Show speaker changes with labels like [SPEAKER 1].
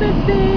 [SPEAKER 1] Missy.